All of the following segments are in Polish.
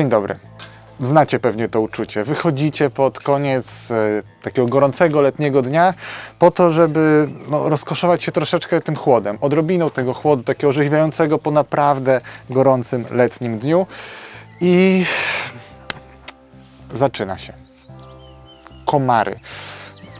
Dzień dobry. Znacie pewnie to uczucie. Wychodzicie pod koniec e, takiego gorącego letniego dnia po to, żeby no, rozkoszować się troszeczkę tym chłodem. Odrobiną tego chłodu, takiego orzeźwiającego po naprawdę gorącym letnim dniu. I zaczyna się. Komary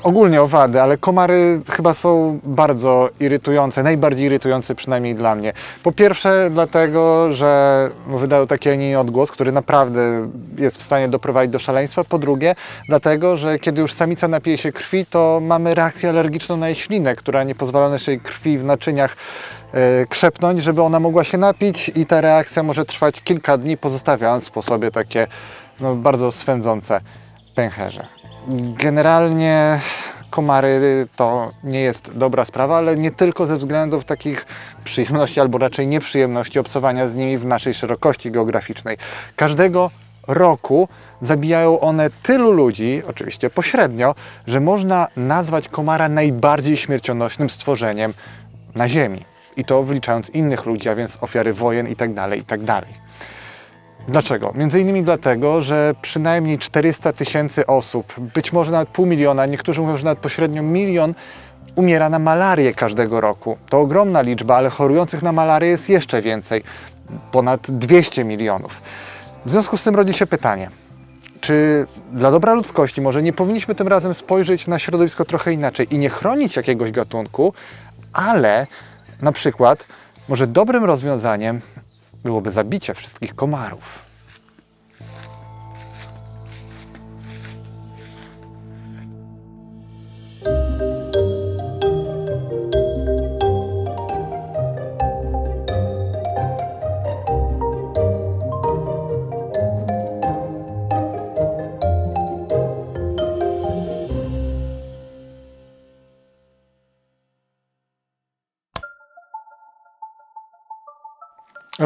ogólnie owady, ale komary chyba są bardzo irytujące, najbardziej irytujące przynajmniej dla mnie. Po pierwsze dlatego, że wydają taki, a nie odgłos, który naprawdę jest w stanie doprowadzić do szaleństwa. Po drugie dlatego, że kiedy już samica napije się krwi, to mamy reakcję alergiczną na jej ślinę, która nie pozwala naszej krwi w naczyniach e, krzepnąć, żeby ona mogła się napić i ta reakcja może trwać kilka dni, pozostawiając po sobie takie no, bardzo swędzące pęcherze. Generalnie komary to nie jest dobra sprawa, ale nie tylko ze względów takich przyjemności albo raczej nieprzyjemności obcowania z nimi w naszej szerokości geograficznej. Każdego roku zabijają one tylu ludzi, oczywiście pośrednio, że można nazwać komara najbardziej śmiercionośnym stworzeniem na Ziemi. I to wliczając innych ludzi, a więc ofiary wojen itd. Tak itd. Dlaczego? Między innymi dlatego, że przynajmniej 400 tysięcy osób, być może nawet pół miliona, niektórzy mówią, że nawet pośrednio milion, umiera na malarię każdego roku. To ogromna liczba, ale chorujących na malarię jest jeszcze więcej ponad 200 milionów. W związku z tym rodzi się pytanie, czy dla dobra ludzkości może nie powinniśmy tym razem spojrzeć na środowisko trochę inaczej i nie chronić jakiegoś gatunku, ale na przykład może dobrym rozwiązaniem byłoby zabicie wszystkich komarów.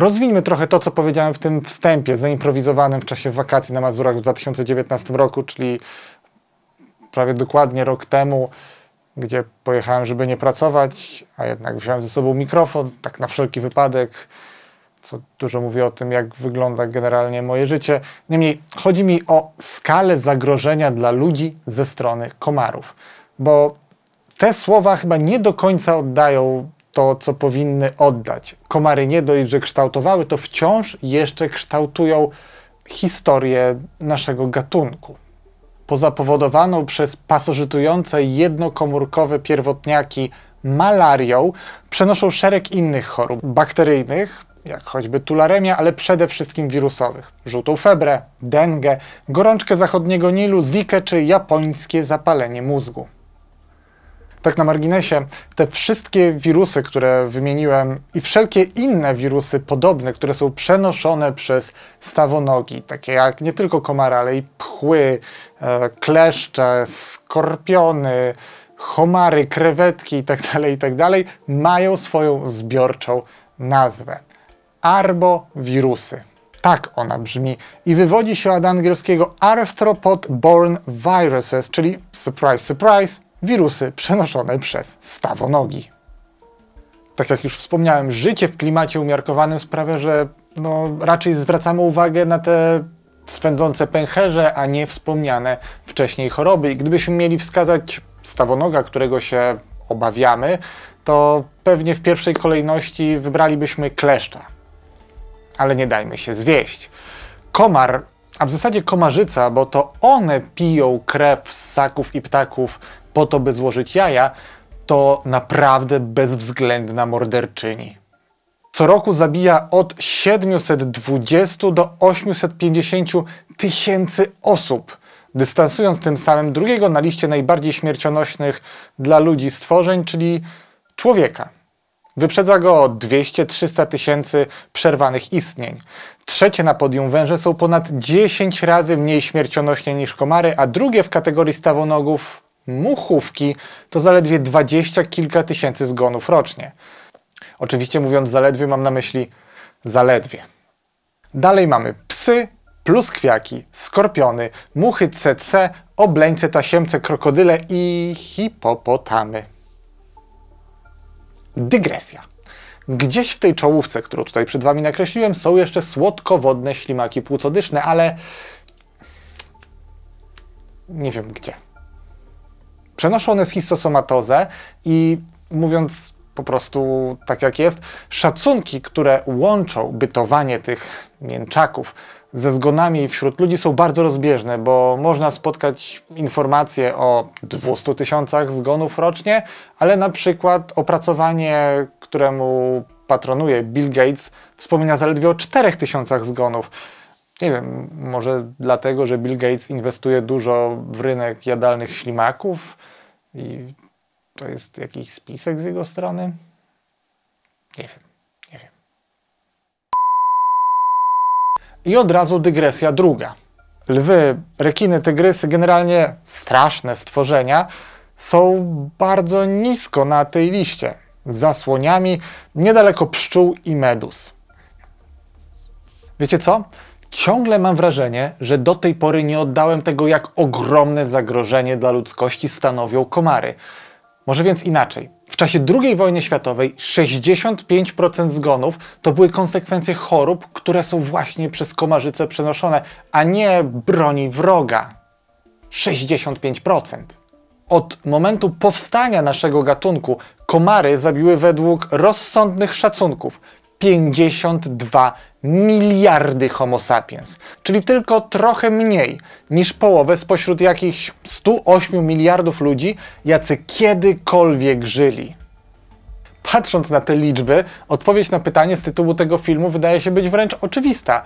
Rozwijmy trochę to, co powiedziałem w tym wstępie, zaimprowizowanym w czasie wakacji na Mazurach w 2019 roku, czyli prawie dokładnie rok temu, gdzie pojechałem, żeby nie pracować, a jednak wziąłem ze sobą mikrofon, tak na wszelki wypadek, co dużo mówi o tym, jak wygląda generalnie moje życie. Niemniej chodzi mi o skalę zagrożenia dla ludzi ze strony komarów, bo te słowa chyba nie do końca oddają to, co powinny oddać. Komary nie dość, że kształtowały, to wciąż jeszcze kształtują historię naszego gatunku. Pozapowodowaną przez pasożytujące jednokomórkowe pierwotniaki malarią przenoszą szereg innych chorób bakteryjnych, jak choćby tularemia, ale przede wszystkim wirusowych. Żółtą febrę, dengę, gorączkę zachodniego Nilu, zikę czy japońskie zapalenie mózgu. Tak na marginesie, te wszystkie wirusy, które wymieniłem i wszelkie inne wirusy podobne, które są przenoszone przez stawonogi, takie jak nie tylko komary, ale i pchły, e, kleszcze, skorpiony, homary, krewetki itd., tak itd., tak mają swoją zbiorczą nazwę. Arbowirusy. Tak ona brzmi i wywodzi się od angielskiego arthropod-borne viruses, czyli surprise, surprise, wirusy przenoszone przez stawonogi. Tak jak już wspomniałem, życie w klimacie umiarkowanym sprawia, że no, raczej zwracamy uwagę na te swędzące pęcherze, a nie wspomniane wcześniej choroby. I gdybyśmy mieli wskazać stawonoga, którego się obawiamy, to pewnie w pierwszej kolejności wybralibyśmy kleszcza. Ale nie dajmy się zwieść. Komar, a w zasadzie komarzyca, bo to one piją krew z ssaków i ptaków po to, by złożyć jaja, to naprawdę bezwzględna morderczyni. Co roku zabija od 720 do 850 tysięcy osób, dystansując tym samym drugiego na liście najbardziej śmiercionośnych dla ludzi stworzeń, czyli człowieka. Wyprzedza go o 200-300 tysięcy przerwanych istnień. Trzecie na podium węże są ponad 10 razy mniej śmiercionośne niż komary, a drugie w kategorii stawonogów muchówki to zaledwie dwadzieścia kilka tysięcy zgonów rocznie. Oczywiście mówiąc zaledwie mam na myśli zaledwie. Dalej mamy psy, pluskwiaki, skorpiony, muchy CC, obleńce, tasiemce, krokodyle i hipopotamy. Dygresja. Gdzieś w tej czołówce, którą tutaj przed Wami nakreśliłem, są jeszcze słodkowodne ślimaki płucodyczne, ale nie wiem gdzie. Przenoszą one histosomatozę i mówiąc po prostu tak jak jest, szacunki, które łączą bytowanie tych mięczaków ze zgonami wśród ludzi są bardzo rozbieżne, bo można spotkać informacje o 200 tysiącach zgonów rocznie, ale na przykład opracowanie, któremu patronuje Bill Gates, wspomina zaledwie o 4 tysiącach zgonów. Nie wiem, może dlatego, że Bill Gates inwestuje dużo w rynek jadalnych ślimaków i to jest jakiś spisek z jego strony? Nie wiem, nie wiem. I od razu dygresja druga. Lwy, rekiny, tygrysy, generalnie straszne stworzenia, są bardzo nisko na tej liście. Za słoniami, niedaleko pszczół i medus. Wiecie co? Ciągle mam wrażenie, że do tej pory nie oddałem tego, jak ogromne zagrożenie dla ludzkości stanowią komary. Może więc inaczej. W czasie II wojny światowej 65% zgonów to były konsekwencje chorób, które są właśnie przez komarzyce przenoszone, a nie broni wroga. 65%. Od momentu powstania naszego gatunku komary zabiły według rozsądnych szacunków 52 miliardy Homo sapiens, czyli tylko trochę mniej niż połowę spośród jakichś 108 miliardów ludzi, jacy kiedykolwiek żyli. Patrząc na te liczby, odpowiedź na pytanie z tytułu tego filmu wydaje się być wręcz oczywista.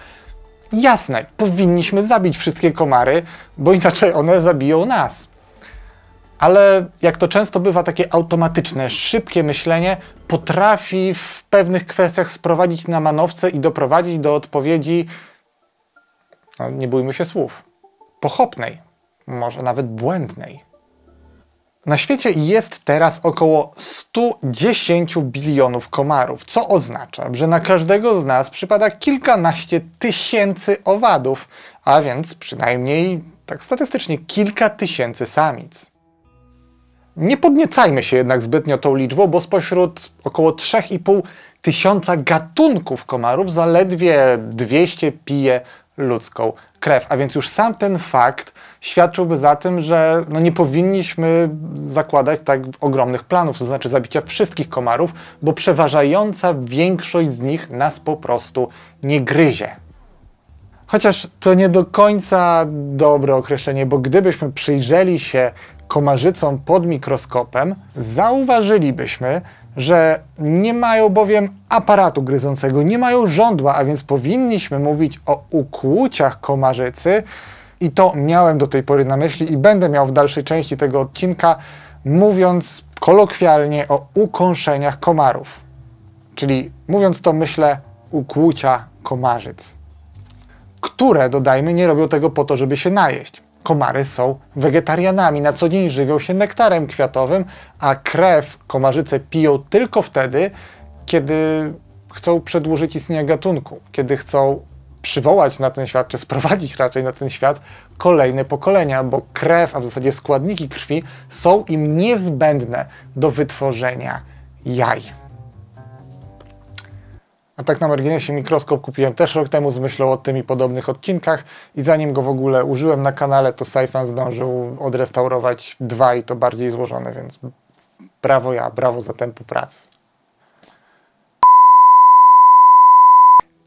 Jasne, powinniśmy zabić wszystkie komary, bo inaczej one zabiją nas. Ale jak to często bywa, takie automatyczne, szybkie myślenie potrafi w pewnych kwestiach sprowadzić na manowce i doprowadzić do odpowiedzi, no, nie bójmy się słów, pochopnej, może nawet błędnej. Na świecie jest teraz około 110 bilionów komarów, co oznacza, że na każdego z nas przypada kilkanaście tysięcy owadów, a więc przynajmniej tak statystycznie kilka tysięcy samic. Nie podniecajmy się jednak zbytnio tą liczbą, bo spośród około 3,5 tysiąca gatunków komarów zaledwie 200 pije ludzką krew. A więc już sam ten fakt świadczyłby za tym, że no nie powinniśmy zakładać tak ogromnych planów, to znaczy zabicia wszystkich komarów, bo przeważająca większość z nich nas po prostu nie gryzie. Chociaż to nie do końca dobre określenie, bo gdybyśmy przyjrzeli się komarzycom pod mikroskopem, zauważylibyśmy, że nie mają bowiem aparatu gryzącego, nie mają żądła, a więc powinniśmy mówić o ukłuciach komarzycy i to miałem do tej pory na myśli i będę miał w dalszej części tego odcinka, mówiąc kolokwialnie o ukąszeniach komarów. Czyli mówiąc to myślę ukłucia komarzyc, które, dodajmy, nie robią tego po to, żeby się najeść komary są wegetarianami. Na co dzień żywią się nektarem kwiatowym, a krew komarzyce piją tylko wtedy, kiedy chcą przedłużyć istnienie gatunku, kiedy chcą przywołać na ten świat, czy sprowadzić raczej na ten świat kolejne pokolenia, bo krew, a w zasadzie składniki krwi są im niezbędne do wytworzenia jaj. A tak na marginesie mikroskop kupiłem też rok temu z myślą o tym i podobnych odcinkach i zanim go w ogóle użyłem na kanale, to Saifan zdążył odrestaurować dwa i to bardziej złożone, więc brawo ja, brawo za tempo pracy.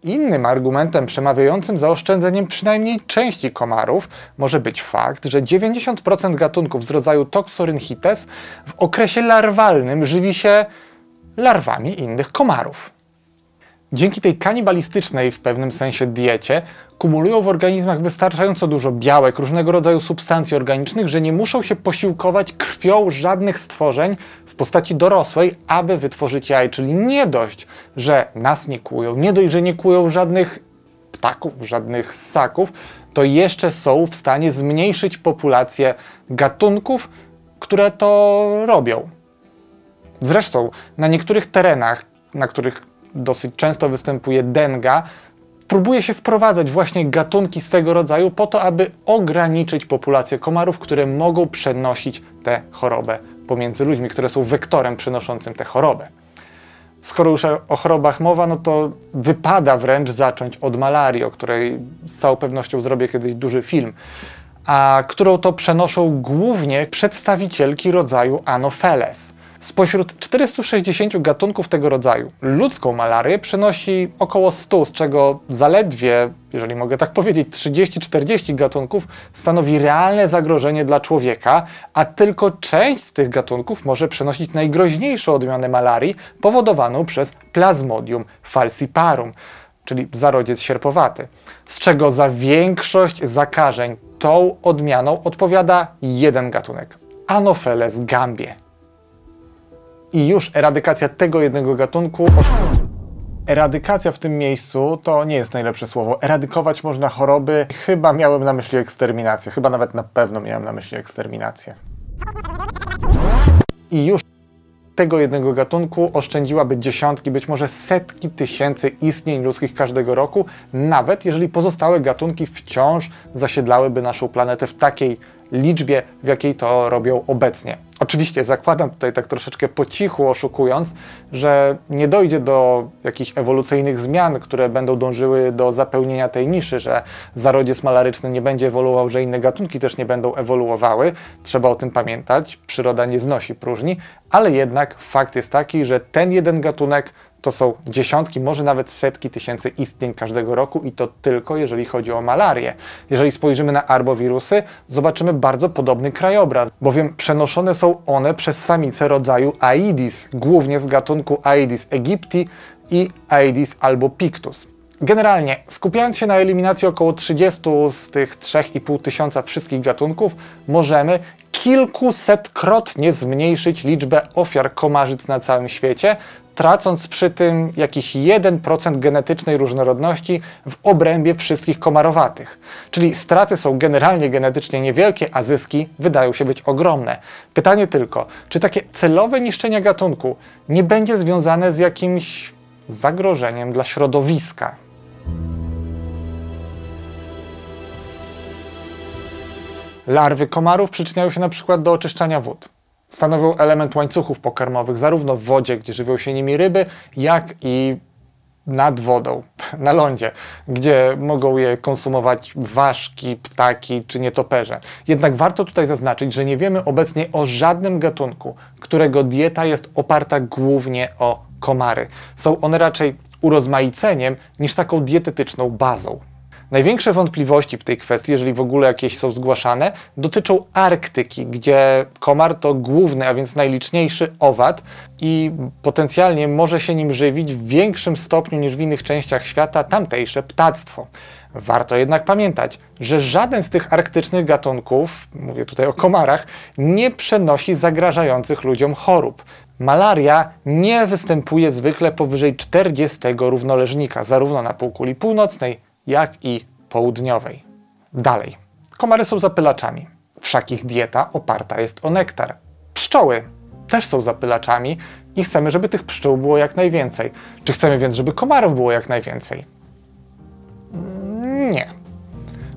Innym argumentem przemawiającym za oszczędzeniem przynajmniej części komarów może być fakt, że 90% gatunków z rodzaju Toxorynchites w okresie larwalnym żywi się larwami innych komarów. Dzięki tej kanibalistycznej w pewnym sensie diecie kumulują w organizmach wystarczająco dużo białek, różnego rodzaju substancji organicznych, że nie muszą się posiłkować krwią żadnych stworzeń w postaci dorosłej, aby wytworzyć jaj. Czyli nie dość, że nas nie kłują, nie dość, że nie kłują żadnych ptaków, żadnych ssaków, to jeszcze są w stanie zmniejszyć populację gatunków, które to robią. Zresztą na niektórych terenach, na których dosyć często występuje denga, próbuje się wprowadzać właśnie gatunki z tego rodzaju po to, aby ograniczyć populację komarów, które mogą przenosić tę chorobę pomiędzy ludźmi, które są wektorem przenoszącym tę chorobę. Skoro już o chorobach mowa, no to wypada wręcz zacząć od malarii, o której z całą pewnością zrobię kiedyś duży film, a którą to przenoszą głównie przedstawicielki rodzaju Anopheles. Spośród 460 gatunków tego rodzaju ludzką malarię przenosi około 100, z czego zaledwie, jeżeli mogę tak powiedzieć, 30-40 gatunków stanowi realne zagrożenie dla człowieka, a tylko część z tych gatunków może przenosić najgroźniejszą odmianę malarii powodowaną przez Plasmodium falciparum, czyli zarodziec sierpowaty, z czego za większość zakażeń tą odmianą odpowiada jeden gatunek Anopheles gambie i już eradykacja tego jednego gatunku. Eradykacja w tym miejscu to nie jest najlepsze słowo. Eradykować można choroby. Chyba miałem na myśli eksterminację. Chyba nawet na pewno miałem na myśli eksterminację. I już tego jednego gatunku oszczędziłaby dziesiątki, być może setki tysięcy istnień ludzkich każdego roku, nawet jeżeli pozostałe gatunki wciąż zasiedlałyby naszą planetę w takiej liczbie, w jakiej to robią obecnie. Oczywiście zakładam tutaj tak troszeczkę po cichu oszukując, że nie dojdzie do jakichś ewolucyjnych zmian, które będą dążyły do zapełnienia tej niszy, że zarodziec malaryczny nie będzie ewoluował, że inne gatunki też nie będą ewoluowały. Trzeba o tym pamiętać. Przyroda nie znosi próżni, ale jednak fakt jest taki, że ten jeden gatunek to są dziesiątki, może nawet setki tysięcy istnień każdego roku i to tylko jeżeli chodzi o malarię. Jeżeli spojrzymy na arbowirusy, zobaczymy bardzo podobny krajobraz, bowiem przenoszone są one przez samice rodzaju Aedes, głównie z gatunku Aedes aegypti i Aedes albopictus. Generalnie, skupiając się na eliminacji około 30 z tych 3,5 tysiąca wszystkich gatunków, możemy kilkusetkrotnie zmniejszyć liczbę ofiar komarzyc na całym świecie, tracąc przy tym jakiś 1% genetycznej różnorodności w obrębie wszystkich komarowatych. Czyli straty są generalnie genetycznie niewielkie, a zyski wydają się być ogromne. Pytanie tylko, czy takie celowe niszczenie gatunku nie będzie związane z jakimś zagrożeniem dla środowiska? Larwy komarów przyczyniają się na przykład do oczyszczania wód. Stanowią element łańcuchów pokarmowych zarówno w wodzie, gdzie żywią się nimi ryby, jak i nad wodą, na lądzie, gdzie mogą je konsumować ważki, ptaki czy nietoperze. Jednak warto tutaj zaznaczyć, że nie wiemy obecnie o żadnym gatunku, którego dieta jest oparta głównie o komary. Są one raczej urozmaiceniem niż taką dietetyczną bazą. Największe wątpliwości w tej kwestii, jeżeli w ogóle jakieś są zgłaszane, dotyczą Arktyki, gdzie komar to główny, a więc najliczniejszy owad i potencjalnie może się nim żywić w większym stopniu niż w innych częściach świata tamtejsze ptactwo. Warto jednak pamiętać, że żaden z tych arktycznych gatunków, mówię tutaj o komarach, nie przenosi zagrażających ludziom chorób. Malaria nie występuje zwykle powyżej 40 równoleżnika, zarówno na półkuli północnej, jak i południowej. Dalej. Komary są zapylaczami. Wszak ich dieta oparta jest o nektar. Pszczoły też są zapylaczami i chcemy, żeby tych pszczół było jak najwięcej. Czy chcemy więc, żeby komarów było jak najwięcej? Nie.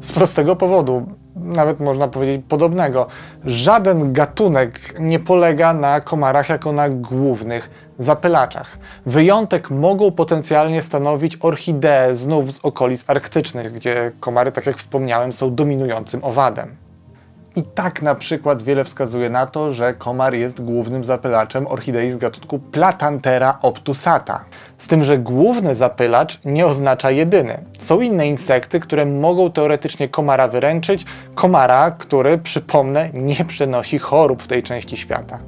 Z prostego powodu, nawet można powiedzieć podobnego. Żaden gatunek nie polega na komarach jako na głównych zapylaczach. Wyjątek mogą potencjalnie stanowić orchidee znów z okolic arktycznych, gdzie komary, tak jak wspomniałem, są dominującym owadem. I tak na przykład wiele wskazuje na to, że komar jest głównym zapylaczem orchidei z gatunku Platanthera obtusata. Z tym, że główny zapylacz nie oznacza jedyny. Są inne insekty, które mogą teoretycznie komara wyręczyć, komara, który, przypomnę, nie przenosi chorób w tej części świata.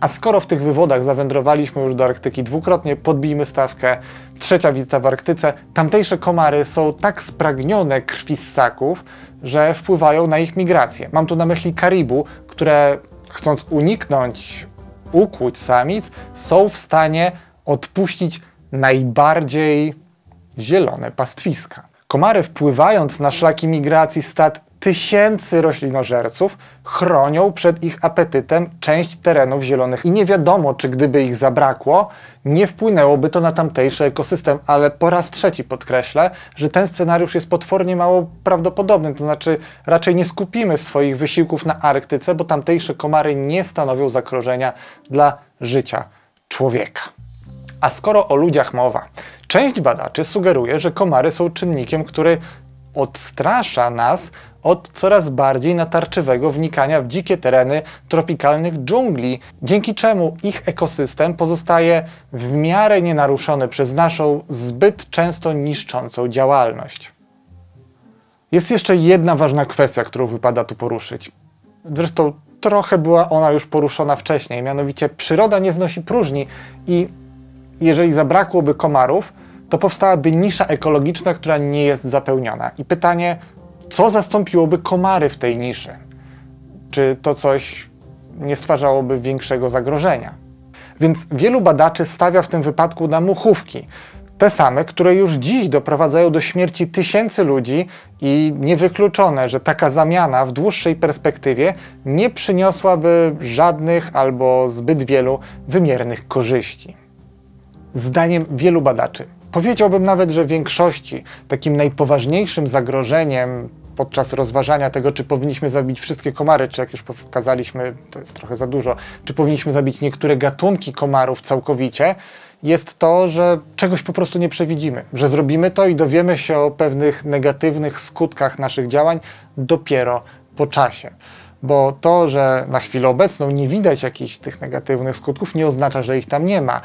A skoro w tych wywodach zawędrowaliśmy już do Arktyki dwukrotnie, podbijmy stawkę. Trzecia wizyta w Arktyce. Tamtejsze komary są tak spragnione krwi ssaków, że wpływają na ich migrację. Mam tu na myśli karibu, które chcąc uniknąć ukłuć samic, są w stanie odpuścić najbardziej zielone pastwiska. Komary wpływając na szlaki migracji stad tysięcy roślinożerców chronią przed ich apetytem część terenów zielonych. I nie wiadomo, czy gdyby ich zabrakło, nie wpłynęłoby to na tamtejszy ekosystem, ale po raz trzeci podkreślę, że ten scenariusz jest potwornie mało prawdopodobny, to znaczy raczej nie skupimy swoich wysiłków na Arktyce, bo tamtejsze komary nie stanowią zagrożenia dla życia człowieka. A skoro o ludziach mowa, część badaczy sugeruje, że komary są czynnikiem, który odstrasza nas od coraz bardziej natarczywego wnikania w dzikie tereny tropikalnych dżungli, dzięki czemu ich ekosystem pozostaje w miarę nienaruszony przez naszą zbyt często niszczącą działalność. Jest jeszcze jedna ważna kwestia, którą wypada tu poruszyć. Zresztą trochę była ona już poruszona wcześniej, mianowicie przyroda nie znosi próżni i jeżeli zabrakłoby komarów, to powstałaby nisza ekologiczna, która nie jest zapełniona. I pytanie, co zastąpiłoby komary w tej niszy? Czy to coś nie stwarzałoby większego zagrożenia? Więc wielu badaczy stawia w tym wypadku na muchówki, te same, które już dziś doprowadzają do śmierci tysięcy ludzi i niewykluczone, że taka zamiana w dłuższej perspektywie nie przyniosłaby żadnych albo zbyt wielu wymiernych korzyści. Zdaniem wielu badaczy, powiedziałbym nawet, że w większości takim najpoważniejszym zagrożeniem podczas rozważania tego, czy powinniśmy zabić wszystkie komary, czy jak już pokazaliśmy, to jest trochę za dużo, czy powinniśmy zabić niektóre gatunki komarów całkowicie, jest to, że czegoś po prostu nie przewidzimy, że zrobimy to i dowiemy się o pewnych negatywnych skutkach naszych działań dopiero po czasie. Bo to, że na chwilę obecną nie widać jakichś tych negatywnych skutków, nie oznacza, że ich tam nie ma.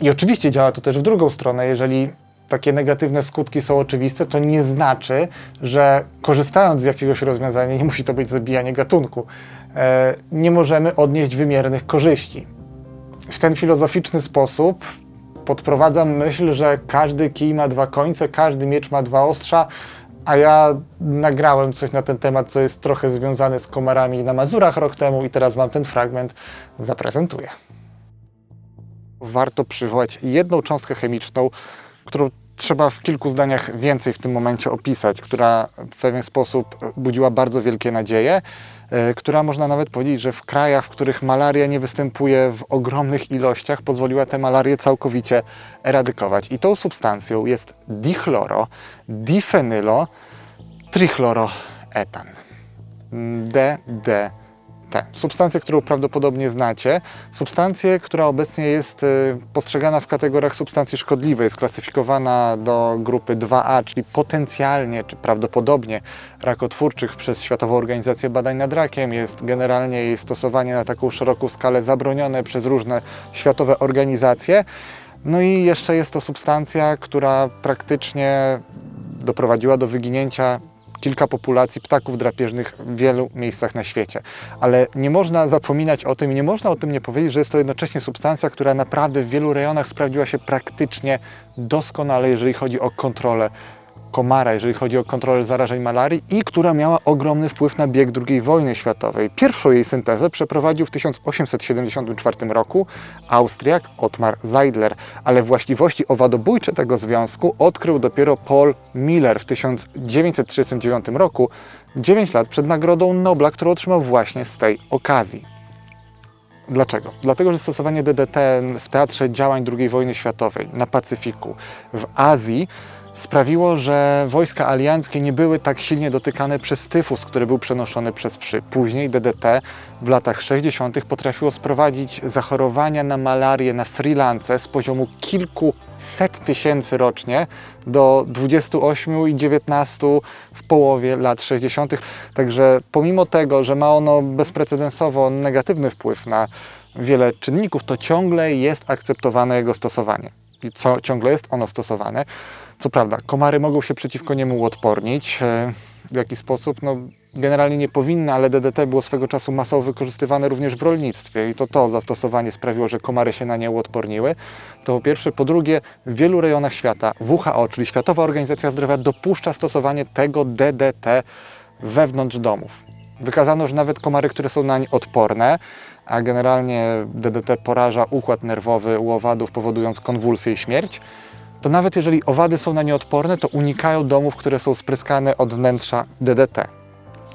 I oczywiście działa to też w drugą stronę. Jeżeli takie negatywne skutki są oczywiste, to nie znaczy, że korzystając z jakiegoś rozwiązania, nie musi to być zabijanie gatunku, e, nie możemy odnieść wymiernych korzyści. W ten filozoficzny sposób podprowadzam myśl, że każdy kij ma dwa końce, każdy miecz ma dwa ostrza, a ja nagrałem coś na ten temat, co jest trochę związane z komarami na Mazurach rok temu i teraz Wam ten fragment zaprezentuję. Warto przywołać jedną cząstkę chemiczną, którą trzeba w kilku zdaniach więcej w tym momencie opisać, która w pewien sposób budziła bardzo wielkie nadzieje, e, która można nawet powiedzieć, że w krajach, w których malaria nie występuje w ogromnych ilościach, pozwoliła tę malarię całkowicie eradykować. I tą substancją jest dichloro, difenylo, trichloroetan. DDT substancję, którą prawdopodobnie znacie, substancję, która obecnie jest y, postrzegana w kategoriach substancji szkodliwej, jest klasyfikowana do grupy 2A, czyli potencjalnie czy prawdopodobnie rakotwórczych przez Światową Organizację Badań nad Rakiem. Jest generalnie jej stosowanie na taką szeroką skalę zabronione przez różne światowe organizacje. No i jeszcze jest to substancja, która praktycznie doprowadziła do wyginięcia kilka populacji ptaków drapieżnych w wielu miejscach na świecie. Ale nie można zapominać o tym i nie można o tym nie powiedzieć, że jest to jednocześnie substancja, która naprawdę w wielu rejonach sprawdziła się praktycznie doskonale, jeżeli chodzi o kontrolę komara, jeżeli chodzi o kontrolę zarażeń malarii i która miała ogromny wpływ na bieg II wojny światowej. Pierwszą jej syntezę przeprowadził w 1874 roku Austriak Ottmar Seidler, ale właściwości owadobójcze tego związku odkrył dopiero Paul Miller w 1939 roku, 9 lat przed Nagrodą Nobla, którą otrzymał właśnie z tej okazji. Dlaczego? Dlatego, że stosowanie DDT w teatrze działań II wojny światowej, na Pacyfiku, w Azji sprawiło, że wojska alianckie nie były tak silnie dotykane przez tyfus, który był przenoszony przez wszy. Później DDT w latach 60. potrafiło sprowadzić zachorowania na malarię na Sri Lance z poziomu kilkuset tysięcy rocznie do 28 i 19 w połowie lat 60. Także pomimo tego, że ma ono bezprecedensowo negatywny wpływ na wiele czynników, to ciągle jest akceptowane jego stosowanie. I co ciągle jest ono stosowane. Co prawda, komary mogą się przeciwko niemu uodpornić. E, w jaki sposób? No, generalnie nie powinny, ale DDT było swego czasu masowo wykorzystywane również w rolnictwie i to to zastosowanie sprawiło, że komary się na nie uodporniły. To po pierwsze. Po drugie, w wielu rejonach świata WHO, czyli Światowa Organizacja Zdrowia, dopuszcza stosowanie tego DDT wewnątrz domów. Wykazano, że nawet komary, które są nań odporne, a generalnie DDT poraża układ nerwowy u owadów, powodując konwulsję i śmierć, to nawet jeżeli owady są na nie odporne, to unikają domów, które są spryskane od wnętrza DDT.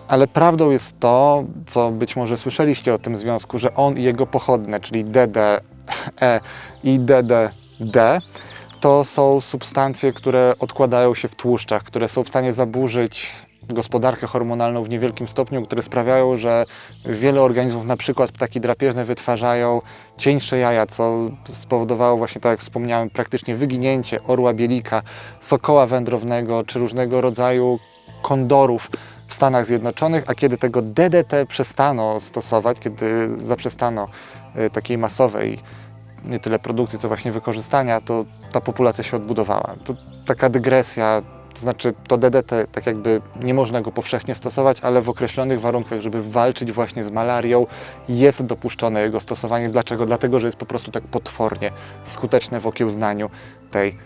Ale prawdą jest to, co być może słyszeliście o tym związku, że on i jego pochodne, czyli DDE i DDD, to są substancje, które odkładają się w tłuszczach, które są w stanie zaburzyć gospodarkę hormonalną w niewielkim stopniu, które sprawiają, że wiele organizmów, na przykład ptaki drapieżne, wytwarzają cieńsze jaja, co spowodowało właśnie, tak jak wspomniałem, praktycznie wyginięcie orła bielika, sokoła wędrownego czy różnego rodzaju kondorów w Stanach Zjednoczonych, a kiedy tego DDT przestano stosować, kiedy zaprzestano y, takiej masowej nie tyle produkcji, co właśnie wykorzystania, to ta populacja się odbudowała. To taka dygresja, to znaczy to DDT tak jakby nie można go powszechnie stosować, ale w określonych warunkach, żeby walczyć właśnie z malarią, jest dopuszczone jego stosowanie. Dlaczego? Dlatego, że jest po prostu tak potwornie skuteczne w okiełznaniu tej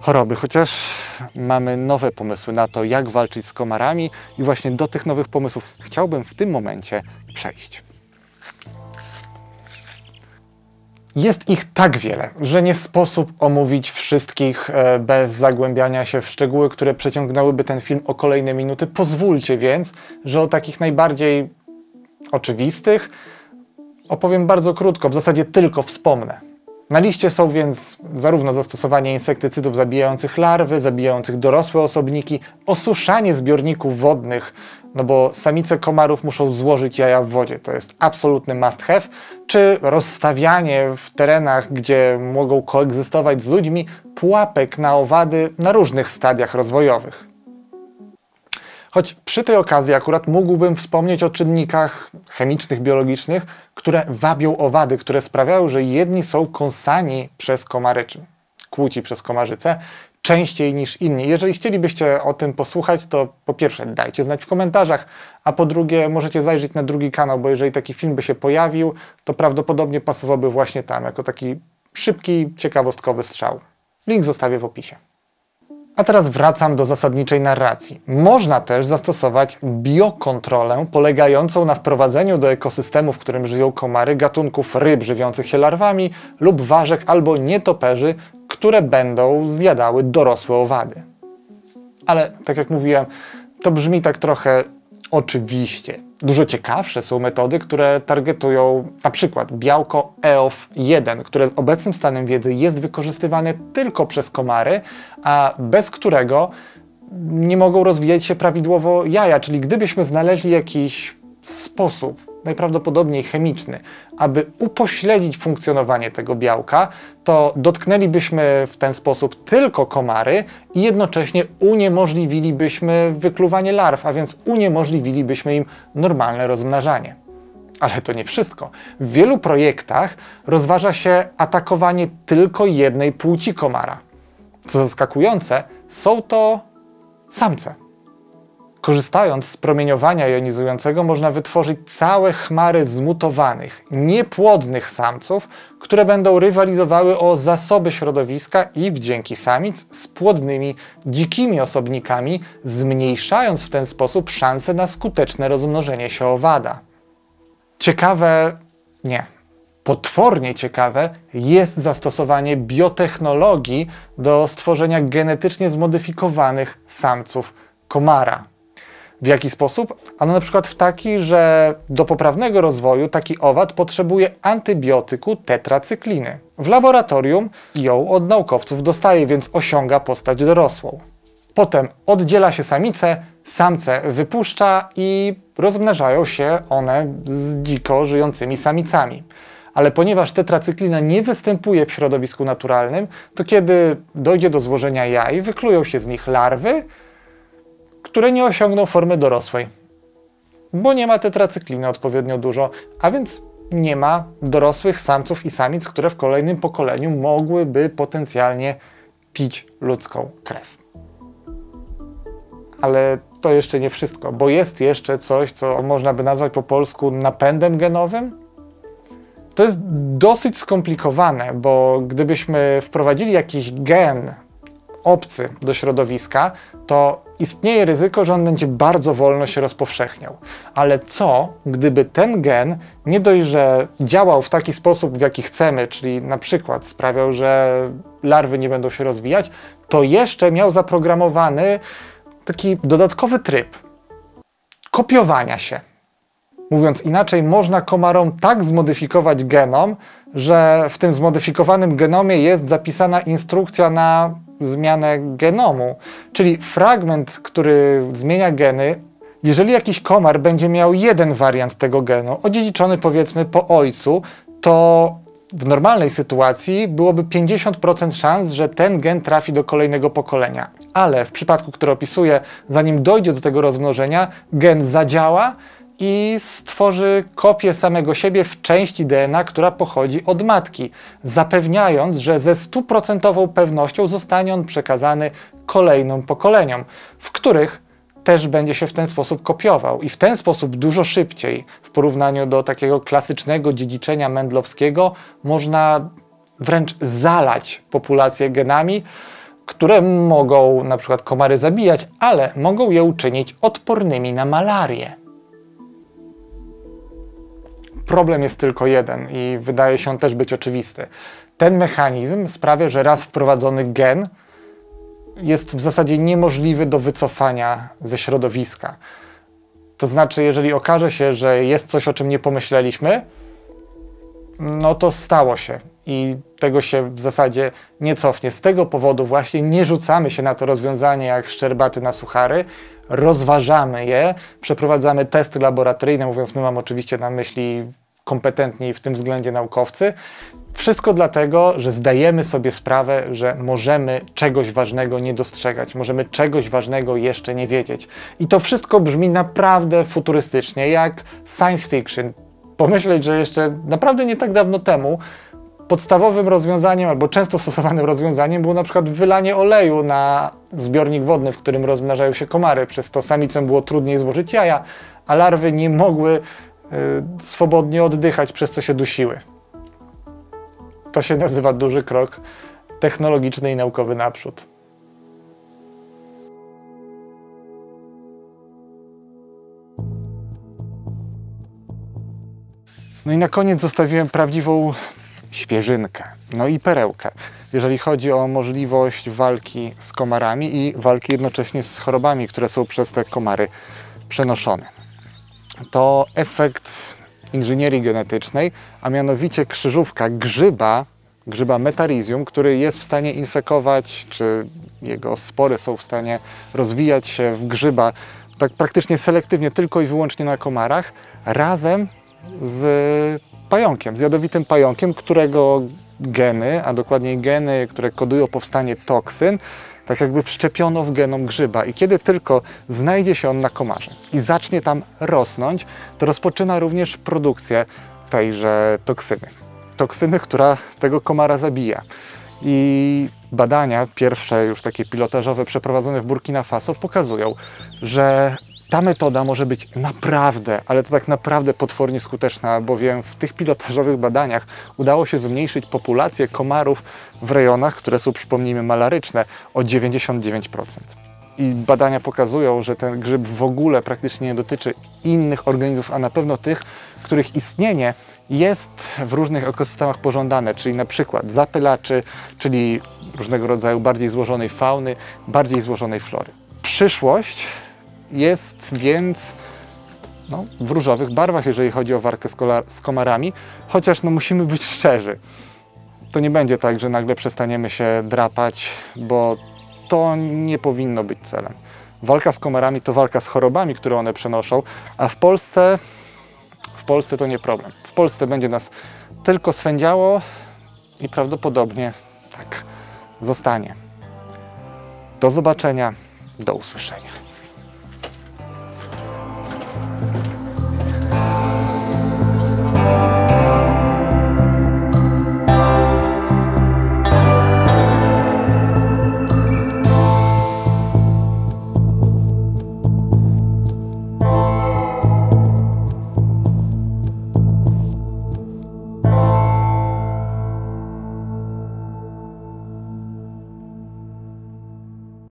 choroby. Chociaż mamy nowe pomysły na to, jak walczyć z komarami i właśnie do tych nowych pomysłów chciałbym w tym momencie przejść. Jest ich tak wiele, że nie sposób omówić wszystkich e, bez zagłębiania się w szczegóły, które przeciągnęłyby ten film o kolejne minuty. Pozwólcie więc, że o takich najbardziej oczywistych opowiem bardzo krótko, w zasadzie tylko wspomnę. Na liście są więc zarówno zastosowanie insektycydów zabijających larwy, zabijających dorosłe osobniki, osuszanie zbiorników wodnych, no bo samice komarów muszą złożyć jaja w wodzie, to jest absolutny must have, czy rozstawianie w terenach, gdzie mogą koegzystować z ludźmi, pułapek na owady na różnych stadiach rozwojowych. Choć przy tej okazji akurat mógłbym wspomnieć o czynnikach chemicznych, biologicznych, które wabią owady, które sprawiają, że jedni są kąsani przez komary, czy kłóci przez komarzyce, częściej niż inni. Jeżeli chcielibyście o tym posłuchać, to po pierwsze dajcie znać w komentarzach, a po drugie możecie zajrzeć na drugi kanał, bo jeżeli taki film by się pojawił, to prawdopodobnie pasowałby właśnie tam, jako taki szybki, ciekawostkowy strzał. Link zostawię w opisie. A teraz wracam do zasadniczej narracji. Można też zastosować biokontrolę polegającą na wprowadzeniu do ekosystemu, w którym żyją komary, gatunków ryb żywiących się larwami lub ważek albo nietoperzy, które będą zjadały dorosłe owady. Ale tak jak mówiłem, to brzmi tak trochę oczywiście. Dużo ciekawsze są metody, które targetują na przykład białko EOF1, które z obecnym stanem wiedzy jest wykorzystywane tylko przez komary, a bez którego nie mogą rozwijać się prawidłowo jaja. Czyli gdybyśmy znaleźli jakiś sposób, najprawdopodobniej chemiczny, aby upośledzić funkcjonowanie tego białka, to dotknęlibyśmy w ten sposób tylko komary i jednocześnie uniemożliwilibyśmy wykluwanie larw, a więc uniemożliwilibyśmy im normalne rozmnażanie. Ale to nie wszystko. W wielu projektach rozważa się atakowanie tylko jednej płci komara. Co zaskakujące, są to samce. Korzystając z promieniowania jonizującego można wytworzyć całe chmary zmutowanych, niepłodnych samców, które będą rywalizowały o zasoby środowiska i wdzięki samic z płodnymi, dzikimi osobnikami, zmniejszając w ten sposób szanse na skuteczne rozmnożenie się owada. Ciekawe, nie, potwornie ciekawe jest zastosowanie biotechnologii do stworzenia genetycznie zmodyfikowanych samców komara. W jaki sposób? Ano na przykład w taki, że do poprawnego rozwoju taki owad potrzebuje antybiotyku tetracykliny. W laboratorium ją od naukowców dostaje, więc osiąga postać dorosłą. Potem oddziela się samice, samce wypuszcza i rozmnażają się one z dziko żyjącymi samicami. Ale ponieważ tetracyklina nie występuje w środowisku naturalnym, to kiedy dojdzie do złożenia jaj, wyklują się z nich larwy, które nie osiągną formy dorosłej, bo nie ma tetracykliny odpowiednio dużo, a więc nie ma dorosłych samców i samic, które w kolejnym pokoleniu mogłyby potencjalnie pić ludzką krew. Ale to jeszcze nie wszystko, bo jest jeszcze coś, co można by nazwać po polsku napędem genowym. To jest dosyć skomplikowane, bo gdybyśmy wprowadzili jakiś gen obcy do środowiska, to istnieje ryzyko, że on będzie bardzo wolno się rozpowszechniał. Ale co, gdyby ten gen nie dość, że działał w taki sposób, w jaki chcemy, czyli na przykład sprawiał, że larwy nie będą się rozwijać, to jeszcze miał zaprogramowany taki dodatkowy tryb kopiowania się. Mówiąc inaczej, można komarom tak zmodyfikować genom, że w tym zmodyfikowanym genomie jest zapisana instrukcja na zmianę genomu, czyli fragment, który zmienia geny. Jeżeli jakiś komar będzie miał jeden wariant tego genu, odziedziczony powiedzmy po ojcu, to w normalnej sytuacji byłoby 50% szans, że ten gen trafi do kolejnego pokolenia. Ale w przypadku, który opisuję, zanim dojdzie do tego rozmnożenia, gen zadziała i stworzy kopię samego siebie w części DNA, która pochodzi od matki, zapewniając, że ze stuprocentową pewnością zostanie on przekazany kolejnym pokoleniom, w których też będzie się w ten sposób kopiował i w ten sposób dużo szybciej w porównaniu do takiego klasycznego dziedziczenia mendlowskiego można wręcz zalać populację genami, które mogą na przykład komary zabijać, ale mogą je uczynić odpornymi na malarię. Problem jest tylko jeden i wydaje się on też być oczywisty. Ten mechanizm sprawia, że raz wprowadzony gen jest w zasadzie niemożliwy do wycofania ze środowiska. To znaczy, jeżeli okaże się, że jest coś, o czym nie pomyśleliśmy, no to stało się i tego się w zasadzie nie cofnie. Z tego powodu właśnie nie rzucamy się na to rozwiązanie jak szczerbaty na suchary, rozważamy je, przeprowadzamy testy laboratoryjne, mówiąc my mam oczywiście na myśli kompetentni w tym względzie naukowcy. Wszystko dlatego, że zdajemy sobie sprawę, że możemy czegoś ważnego nie dostrzegać, możemy czegoś ważnego jeszcze nie wiedzieć. I to wszystko brzmi naprawdę futurystycznie, jak science fiction. Pomyśleć, że jeszcze naprawdę nie tak dawno temu podstawowym rozwiązaniem albo często stosowanym rozwiązaniem było na przykład wylanie oleju na zbiornik wodny, w którym rozmnażają się komary. Przez to samicom było trudniej złożyć jaja, a larwy nie mogły Y, swobodnie oddychać, przez co się dusiły. To się nazywa duży krok technologiczny i naukowy naprzód. No i na koniec zostawiłem prawdziwą świeżynkę, no i perełkę, jeżeli chodzi o możliwość walki z komarami i walki jednocześnie z chorobami, które są przez te komary przenoszone. To efekt inżynierii genetycznej, a mianowicie krzyżówka grzyba, grzyba metarizium, który jest w stanie infekować, czy jego spory są w stanie rozwijać się w grzyba tak praktycznie selektywnie tylko i wyłącznie na komarach, razem z pająkiem, z jadowitym pająkiem, którego geny, a dokładniej geny, które kodują powstanie toksyn, tak jakby wszczepiono w genom grzyba i kiedy tylko znajdzie się on na komarze i zacznie tam rosnąć, to rozpoczyna również produkcję tejże toksyny. Toksyny, która tego komara zabija. I badania, pierwsze już takie pilotażowe przeprowadzone w Burkina Faso pokazują, że ta metoda może być naprawdę, ale to tak naprawdę potwornie skuteczna, bowiem w tych pilotażowych badaniach udało się zmniejszyć populację komarów w rejonach, które są, przypomnijmy, malaryczne o 99%. I badania pokazują, że ten grzyb w ogóle praktycznie nie dotyczy innych organizmów, a na pewno tych, których istnienie jest w różnych ekosystemach pożądane, czyli na przykład zapylaczy, czyli różnego rodzaju bardziej złożonej fauny, bardziej złożonej flory. Przyszłość jest więc no, w różowych barwach, jeżeli chodzi o walkę z, z komarami, chociaż no, musimy być szczerzy. To nie będzie tak, że nagle przestaniemy się drapać, bo to nie powinno być celem. Walka z komarami to walka z chorobami, które one przenoszą, a w Polsce, w Polsce to nie problem. W Polsce będzie nas tylko swędziało i prawdopodobnie tak zostanie. Do zobaczenia, do usłyszenia.